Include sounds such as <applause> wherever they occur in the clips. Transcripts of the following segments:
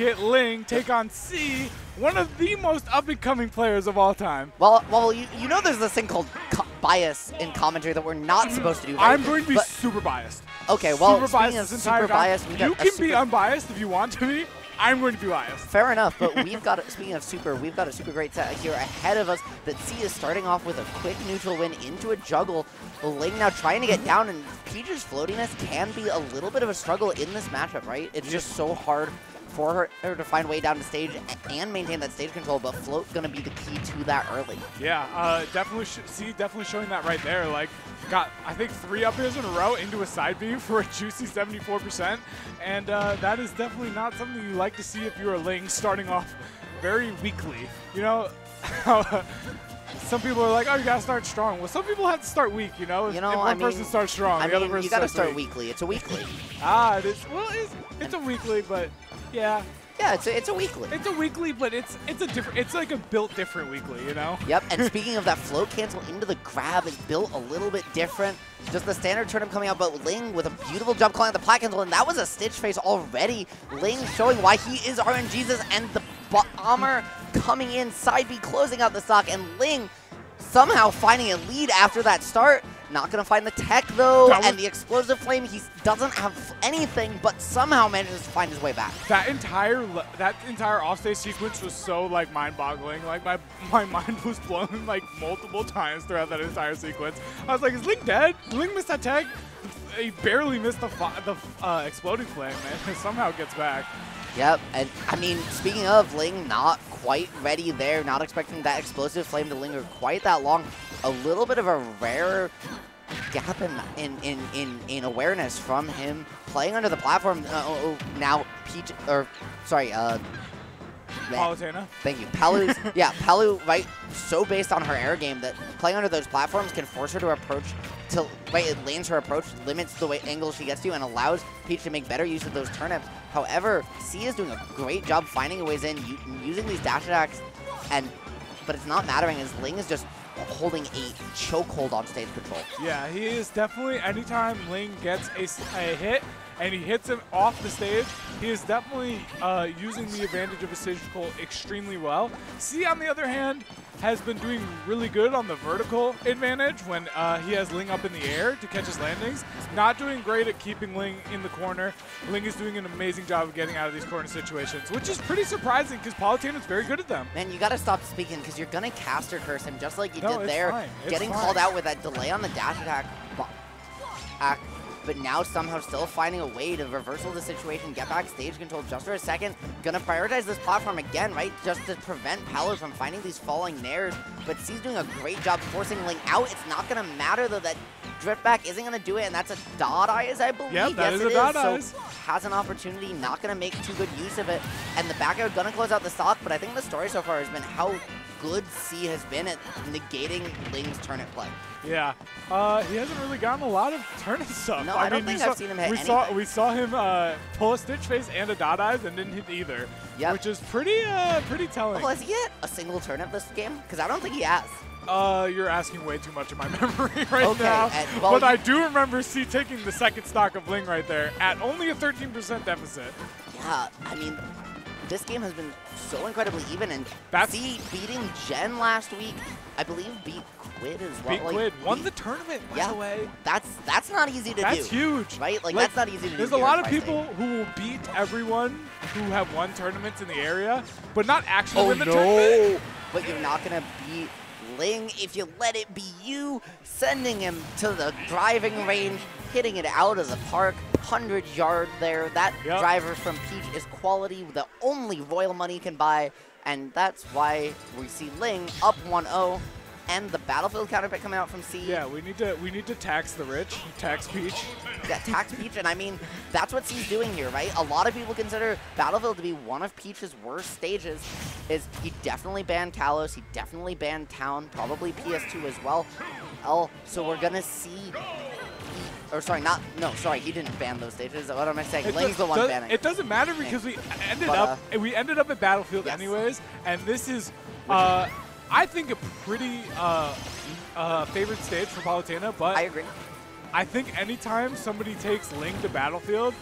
get Ling take on Cee, one of the most up-and-coming players of all time. Well, well, you, you know there's this thing called bias in commentary that we're not supposed to do. Right? I'm going to be but, super biased. Okay, well, super biased super biased, you can be unbiased if you want to be. I'm going to be biased. Fair enough, but <laughs> we've got, speaking of super, we've got a super great set here ahead of us that Cee is starting off with a quick neutral win into a juggle. Ling now trying to get down, and Peach's floatiness can be a little bit of a struggle in this matchup, right? It's just so hard for her, her to find way down the stage and maintain that stage control, but float going to be the key to that early. Yeah, uh, definitely. Cee, definitely showing that right there. Like, got I think three up airs in a row into a side B for a juicy 74%, and uh, that is definitely not something you like to see if you're a Ling starting off very weakly. You know. <laughs> some people are like, oh, you gotta start strong. Well, some people have to start weak, you know? You know, if one I mean, person starts strong, I the mean, other person you gotta start weak. weekly. It's a weekly. ah, it is. Well, it's, it's a weekly, but yeah. Yeah, it's a, it's a weekly. It's a weekly, but it's it's a different. It's like a built different weekly, you know. Yep. And <laughs> speaking of that float cancel into the grab is built a little bit different. Just the standard turn turnip coming out, but Ling with a beautiful jump calling out the plat cancel, and that was a stitch face already. Ling showing why he is RNGesus, and the bomber coming in side B closing out the stock, and Ling somehow finding a lead after that start. Not going to find the tech, though, and the explosive flame, he doesn't have anything, but somehow manages to find his way back. That entire that entire offstage sequence was so, like, mind-boggling. Like, my, my <laughs> mind was blown, like, multiple times throughout that entire sequence. I was like, is Link dead? Link missed that tag? He barely missed the, the uh, exploding flame, man. <laughs> somehow gets back. Yep, and I mean, speaking of Ling, not quite ready there, not expecting that explosive flame to linger quite that long. A little bit of a rare gap in in in in, in awareness from him playing under the platform. Uh, oh, oh, now Peach, or sorry, uh, Palutena. Thank you. Palu's, <laughs> yeah, Palu, right, so based on her air game that playing under those platforms can force her to approach, to, right, it lands her approach, limits the way angle she gets to, and allows Peach to make better use of those turnips. However, Cee is doing a great job finding ways in, using these dash attacks, and but it's not mattering as Ling is just holding a chokehold on stage control. Yeah, he is definitely, anytime Ling gets a, a hit, and he hits him off the stage, he is definitely uh, using the advantage of his stage control extremely well. Cee, on the other hand, has been doing really good on the vertical advantage when uh, he has Ling up in the air to catch his landings. Not doing great at keeping Ling in the corner. Ling is doing an amazing job of getting out of these corner situations, which is pretty surprising because Palutena is very good at them. Man, you got to stop speaking because you're going to caster curse him just like you no, did there. Fine. Getting fine. called out with that delay on the dash attack but now somehow still finding a way to reversal the situation, get back stage control just for a second. Gonna prioritize this platform again, right? Just to prevent Palu from finding these falling nairs. But Cee's doing a great job forcing Ling out. It's not gonna matter though that drift back isn't gonna do it, and that's a dot eyes, I believe. Yep, that yes, is it a dot is. eyes. So has an opportunity, not gonna make too good use of it. And the back air gonna close out the stock, but I think the story so far has been how good Cee has been at negating Ling's turnip play. Yeah, uh, he hasn't really gotten a lot of turnip stuff. No, I, I don't mean, think I've seen him hit we anything. saw we saw him uh, pull a stitch face and a dot eyes and didn't hit either. Yep. which is pretty uh, pretty telling. Well, has he hit a single turnip this game? Because I don't think he has. Uh, you're asking way too much of my <laughs> memory right Okay, now. well, but I do remember Cee taking the second stock of Ling right there at only a 13% deficit. Yeah, I mean, this game has been so incredibly even, and That's- Cee beating Gen last week, I believe beat Quid as well. Beat like, Quid, won beat- the tournament, by Yeah. the way. That's that's not easy to That's do. huge. Right? Like, that's not easy to do There's a lot of people who will beat everyone who have won tournaments in the area, but not actually Oh win the tournament. no! But you're not gonna beat Ling if you let it be you, sending him to the driving range, hitting it out of the park, 100 yard there. That Yep. driver from Peach is quality the only Royal Money can buy, and that's why we see Ling up 1-0, and the Battlefield counterpick coming out from Cee. Yeah, we need to we need to tax the rich, tax Peach. Yeah, tax Peach, and I mean, that's what Cee's doing here, right? A lot of people consider Battlefield to be one of Peach's worst stages. Is he definitely banned Kalos, he definitely banned Town, probably PS2 as well. L, so we're gonna see, or sorry, not, no, sorry, he didn't ban those stages. What am I saying? It Ling's the one banning. It doesn't matter because we ended But, up we ended up at Battlefield yes. anyways, and this is uh, I think a pretty uh, uh, favorite stage for Palutena, but I agree. I think anytime somebody takes Ling to Battlefield,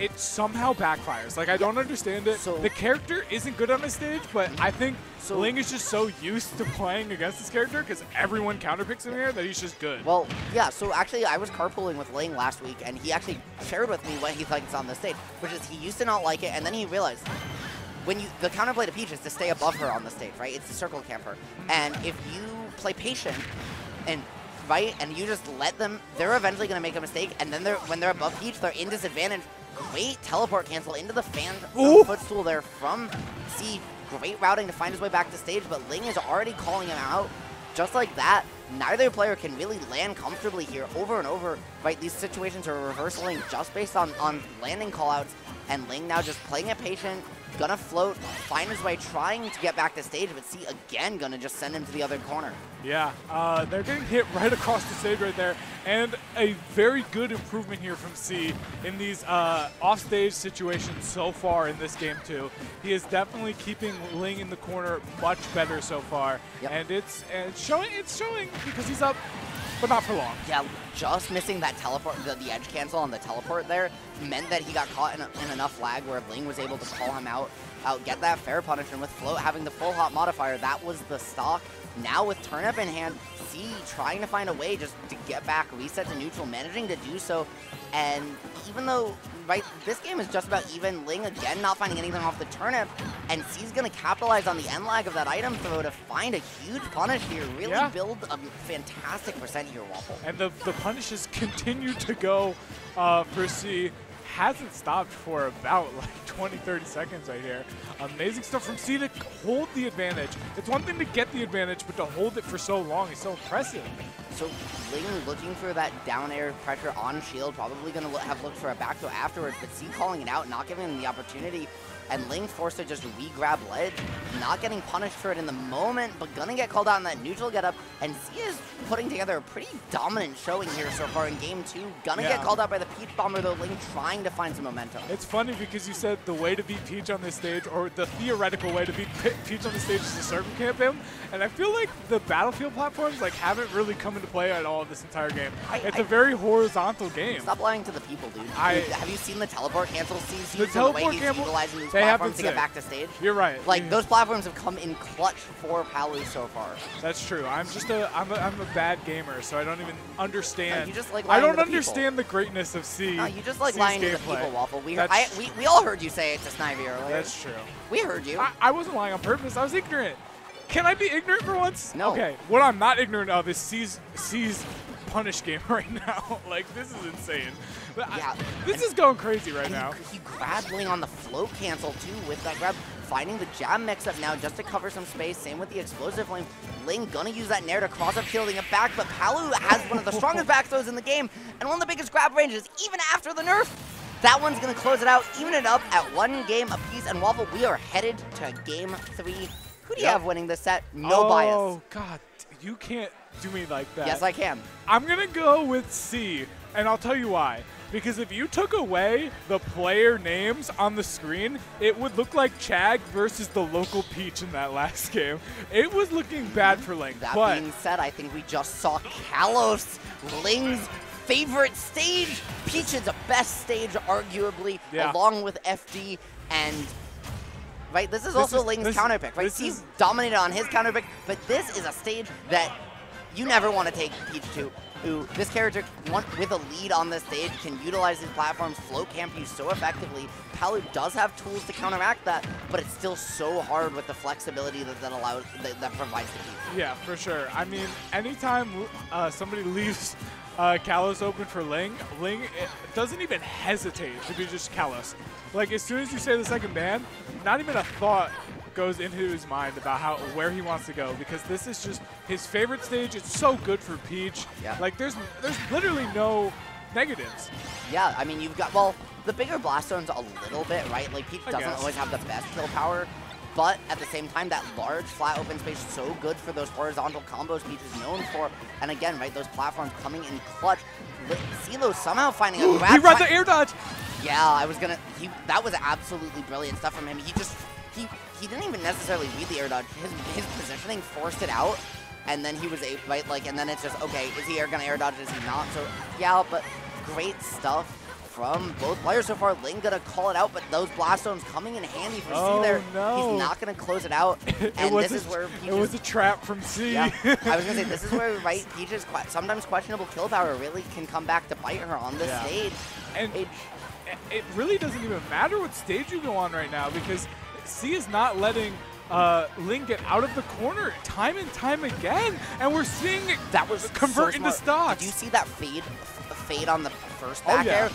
it somehow backfires. Like, I don't understand it. So- the character isn't good on the stage, but I think So- Ling is just so used to playing against this character because everyone counterpicks him here that he's just good. Well, yeah, so actually I was carpooling with Ling last week, and he actually shared with me what he thinks on the stage, which is he used to not like it, and then he realized when you the counterplay to Peach is to stay above her on the stage, right? It's the circle camper. And if you play patient and right, and you just let them, they're eventually gonna make a mistake, and then they're when they're above Peach, they're in disadvantage. Great teleport cancel into the fan Ooh. footstool there from Cee. Great routing to find his way back to stage, but Ling is already calling him out. Just like that, neither player can really land comfortably here over and over. Right, these situations are reversing just based on, on landing callouts, and Ling now just playing it patient, gonna float, find his way, trying to get back to stage, but Cee again gonna just send him to the other corner. Yeah, uh, they're getting hit <laughs> right across the stage right there, and a very good improvement here from Cee in these uh, offstage situations so far in this game too. He is definitely keeping Ling in the corner much better so far, Yep. and it's and it's showing. It's showing because he's up, but not for long. Yeah, just missing that teleport, the, the edge cancel on the teleport there meant that he got caught in, in enough lag where Ling was able to call him out, out, get that fair punishment with Float having the full hop modifier. That was the stock. Now with turnip in hand, Cee trying to find a way just to get back, reset to neutral, managing to do so. And even though, right, this game is just about even, Ling again not finding anything off the turnip, and Cee's gonna capitalize on the end lag of that item throw to find a huge punish here, really Yeah. build a fantastic percent here, Waffle. And the, the punishes continue to go uh, for Cee. Hasn't stopped for about like 20, 30 seconds right here. Amazing stuff from Cee to hold the advantage. It's one thing to get the advantage, but to hold it for so long is so impressive. So Ling looking for that down air pressure on shield, probably going to have looked for a back throw afterwards, but Cee calling it out, not giving him the opportunity, and Ling forced to just re-grab ledge, not getting punished for it in the moment, but gonna get called out in that neutral getup, and Cee is putting together a pretty dominant showing here so far in game two. Gonna Yeah. get called out by the Peach Bomber though, Ling trying to find some momentum. It's funny because you said the way to beat Peach on this stage, or the theoretical way to beat Peach on the stage is to circle camp him, and I feel like the battlefield platforms like haven't really come into play at all this entire game. I- it's I- a very horizontal game. Stop lying to the people, dude. I- Dude, have you seen the teleport cancel Cee's The the way teleport he's cancel- utilizing these they have platforms to get back to stage? You're right. Like, Yeah. those platforms have come in clutch for Palu so far. That's true. I'm just a I'm a, I'm a bad gamer, so I don't even understand. No, you just like I lying to don't the people. understand the greatness of Cee. No, you just like C's lying to the people, Waffle. We, That's, I, we, we all heard you say it to Snivy earlier. that's true. we heard you. I, I wasn't lying on purpose. I was ignorant. Can I be ignorant for once? No. Okay. What I'm not ignorant of is Cee's Cee's punish game <laughs> right now. like this is insane. But I- Yeah. this is going crazy right now. He, he grabbed Ling on the float cancel too with that grab, finding the jab mix up now just to cover some space. Same with the explosive flame. Ling gonna use that nair to cross up shielding it back, but Palu has one of the strongest <laughs> back throws in the game and one of the biggest grab ranges even after the nerf. That one's gonna close it out, even it up at one game apiece. And Waffle, we are headed to game three. Who do you have winning this set? No bias. Oh God, you can't do me like that. Yes, I can. I'm gonna go with Cee, and I'll tell you why. Because if you took away the player names on the screen, it would look like Chag versus the local Peach in that <laughs> last game. It was looking bad for Link, That but being said, I think we just saw Kalos, Ling's favorite stage. Peach is the best stage, arguably, Yeah. along with FD and. Right, this is This also is- Ling's counter pick, right? He's dominated on his counter pick, but this is a stage that you never want to take Peach to. Who this character, with a lead on this stage, can utilize his platforms, float camp you so effectively. Palu does have tools to counteract that, but it's still so hard with the flexibility that, that allows that, that provides the Peach. yeah, for sure. I mean, anytime uh, somebody <laughs> leaves uh, Kalos open for Ling, Ling doesn't even hesitate to be just Kalos. Like as soon as you say the second ban, not even a thought goes into his mind about how where he wants to go because this is just his favorite stage. It's so good for Peach. Yeah. Like there's there's literally no negatives. Yeah, I mean, you've got, well, the bigger blast zone's a little bit, right? Like, Peach I doesn't guess. always have the best kill power, but at the same time, that large, flat open space is so good for those horizontal combos Peach is known for. And again, right, those platforms coming in clutch. CeeLo somehow finding a grab. he read the air dodge. Yeah, I was gonna, he, that was absolutely brilliant stuff from him. He just, he, he didn't even necessarily read the air dodge. His, his positioning forced it out. and then he was a right like, and then it's just okay. Is he air gonna air dodge? Is he not? So yeah, but great stuff from both players so far. Ling gonna call it out, but those blast zones coming in handy for Oh, Cee there. no. He's not gonna close it out, <laughs> it and this is where it was a trap from Cee. yeah, I was gonna say this is where <laughs> right Peach's que- sometimes questionable kill power really can come back to bite her on this Yeah. stage. and It- it really doesn't even matter what stage you go on right now because Cee is not letting uh, Ling get out of the corner time and time again, and we're seeing it that was convert so into stocks. Did you see that fade, fade on the first Oh, back yeah. air,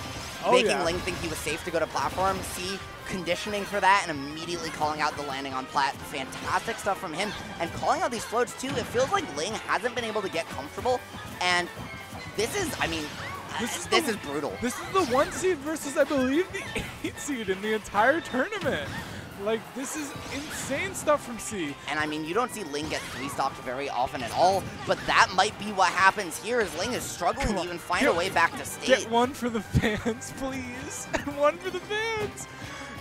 Oh, making yeah. Ling think he was safe to go to platform? Cee conditioning for that and immediately calling out the landing on plat. Fantastic stuff from him and calling out these floats too. It feels like Ling hasn't been able to get comfortable, and this is, I mean, This is this the- is brutal. This is the one seed versus, I believe, the eight seed in the entire tournament. Like, this is insane stuff from Cee. And I mean, you don't see Ling get three stopped very often at all, but that might be what happens here as Ling is struggling Come to even find get- a way back to state. Get one for the fans, <laughs> please. <laughs> one for the fans.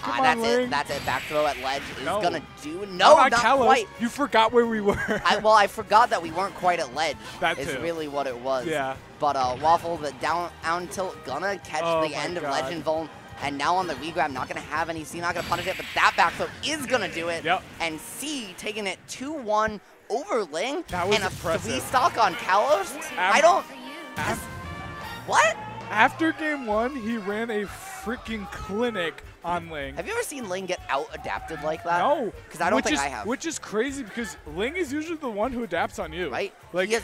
Come Ah, on, that's Ling. it. That's it. Back throw at ledge is No. gonna do no, Not quite. You forgot where we were. <laughs> I, well, I forgot that we weren't quite at ledge. That is too. really what it was. Yeah. But uh, Waffle, the down, down tilt, gonna catch Oh the end of ledge invuln. And now on the regrab, not gonna have any Cee, not gonna punish it, but that back throw is gonna do it. Yep. And Cee taking it 2-1 over Ling. That was and a impressive. three stock on Kalos. Am- I don't. Af- What? After game one, he ran a freaking clinic on Ling. Have you ever seen Ling get out adapted like that? No, Because I don't which think is, I have. Which is crazy because Ling is usually the one who adapts on you. right? Like, he has